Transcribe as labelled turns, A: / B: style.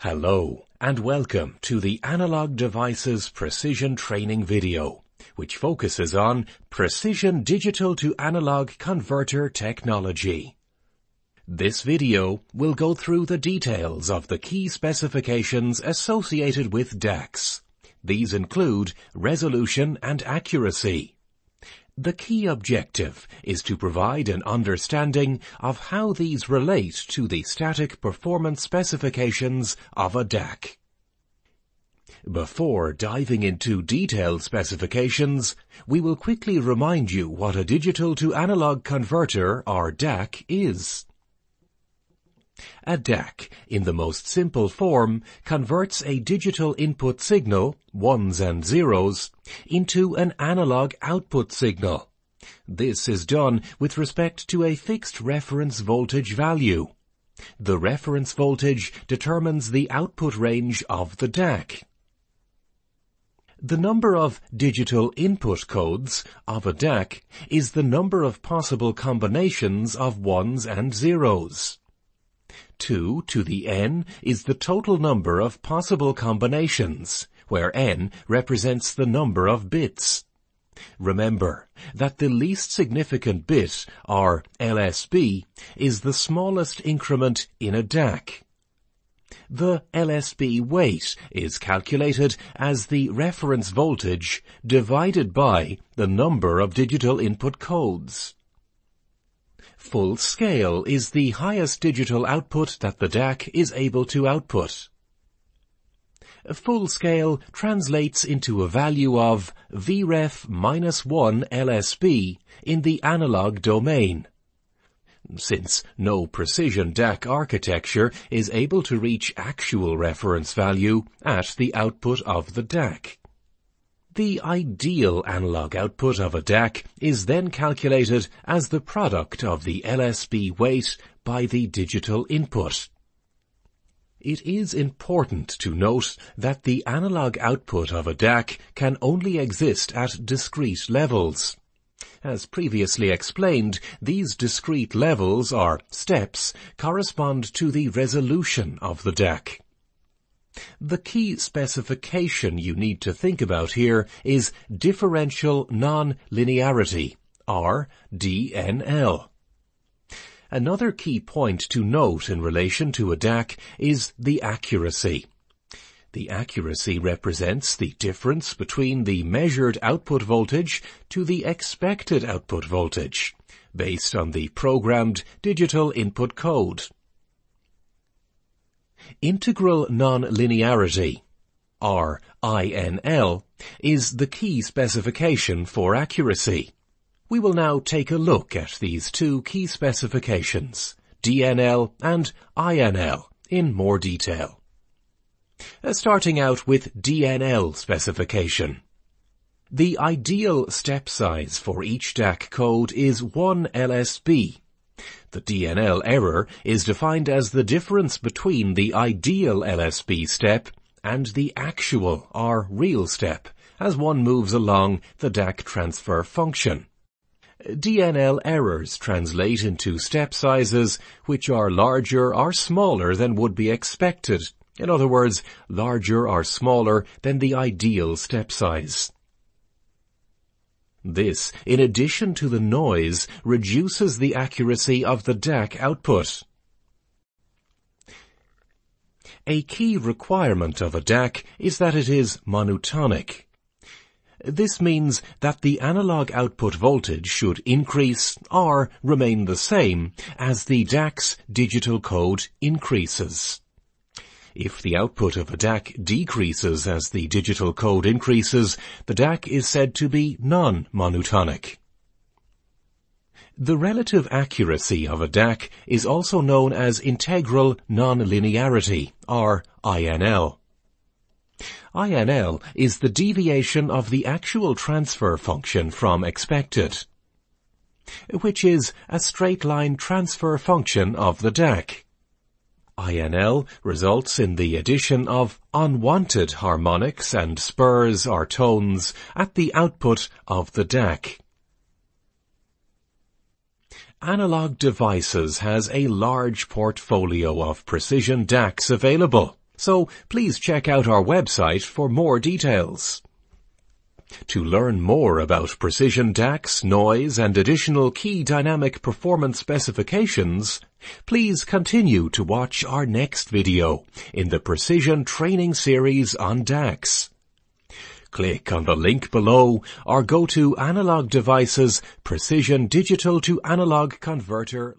A: Hello and welcome to the Analog Devices Precision Training video, which focuses on precision digital to analog converter technology. This video will go through the details of the key specifications associated with DACs. These include resolution and accuracy, the key objective is to provide an understanding of how these relate to the static performance specifications of a DAC. Before diving into detailed specifications, we will quickly remind you what a digital to analog converter or DAC is. A DAC, in the most simple form, converts a digital input signal, ones and zeros, into an analog output signal. This is done with respect to a fixed reference voltage value. The reference voltage determines the output range of the DAC. The number of digital input codes of a DAC is the number of possible combinations of ones and zeros. 2 to the n is the total number of possible combinations, where n represents the number of bits. Remember that the least significant bit, or LSB, is the smallest increment in a DAC. The LSB weight is calculated as the reference voltage divided by the number of digital input codes. Full scale is the highest digital output that the DAC is able to output. Full scale translates into a value of Vref minus 1 LSB in the analog domain. Since no precision DAC architecture is able to reach actual reference value at the output of the DAC. The ideal analog output of a DAC is then calculated as the product of the LSB weight by the digital input. It is important to note that the analog output of a DAC can only exist at discrete levels. As previously explained, these discrete levels, or steps, correspond to the resolution of the DAC. The key specification you need to think about here is differential nonlinearity, or DNL. Another key point to note in relation to a DAC is the accuracy. The accuracy represents the difference between the measured output voltage to the expected output voltage, based on the programmed digital input code. Integral nonlinearity, INL, is the key specification for accuracy. We will now take a look at these two key specifications, DNL and INL, in more detail. Uh, starting out with DNL specification. The ideal step size for each DAC code is 1 LSB, the DNL error is defined as the difference between the ideal LSB step and the actual or real step as one moves along the DAC transfer function. DNL errors translate into step sizes which are larger or smaller than would be expected. In other words, larger or smaller than the ideal step size. This, in addition to the noise, reduces the accuracy of the DAC output. A key requirement of a DAC is that it is monotonic. This means that the analog output voltage should increase or remain the same as the DAC's digital code increases. If the output of a DAC decreases as the digital code increases, the DAC is said to be non-monotonic. The relative accuracy of a DAC is also known as integral nonlinearity, or INL. INL is the deviation of the actual transfer function from expected, which is a straight line transfer function of the DAC. INL results in the addition of unwanted harmonics and spurs or tones at the output of the DAC. Analog Devices has a large portfolio of precision DACs available, So please check out our website for more details. To learn more about precision DACs, noise, and additional key dynamic performance specifications, please continue to watch our next video in the Precision Training Series on DACs. Click on the link below or go to Analog Devices Precision Digital to Analog Converter